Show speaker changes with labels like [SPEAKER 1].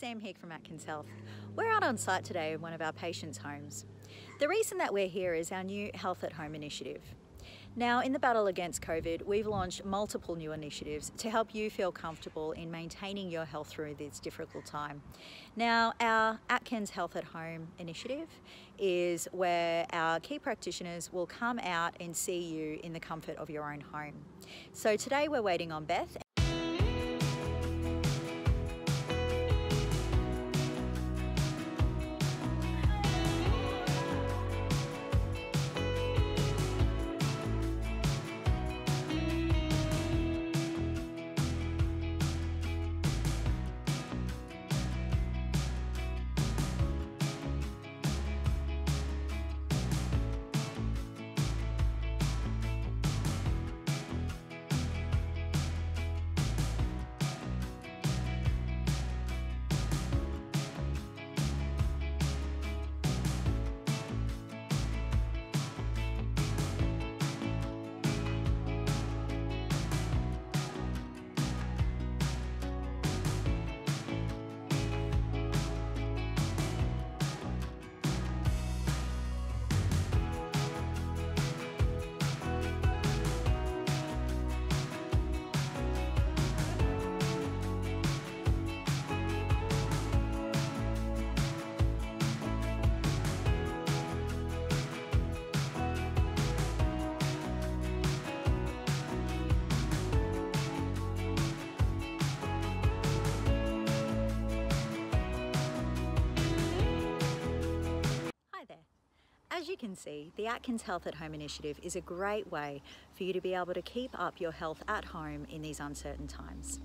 [SPEAKER 1] Sam Hick from Atkins Health. We're out on site today in one of our patients' homes. The reason that we're here is our new Health at Home initiative. Now, in the battle against COVID, we've launched multiple new initiatives to help you feel comfortable in maintaining your health through this difficult time. Now, our Atkins Health at Home initiative is where our key practitioners will come out and see you in the comfort of your own home. So today we're waiting on Beth. As you can see, the Atkins Health at Home initiative is a great way for you to be able to keep up your health at home in these uncertain times.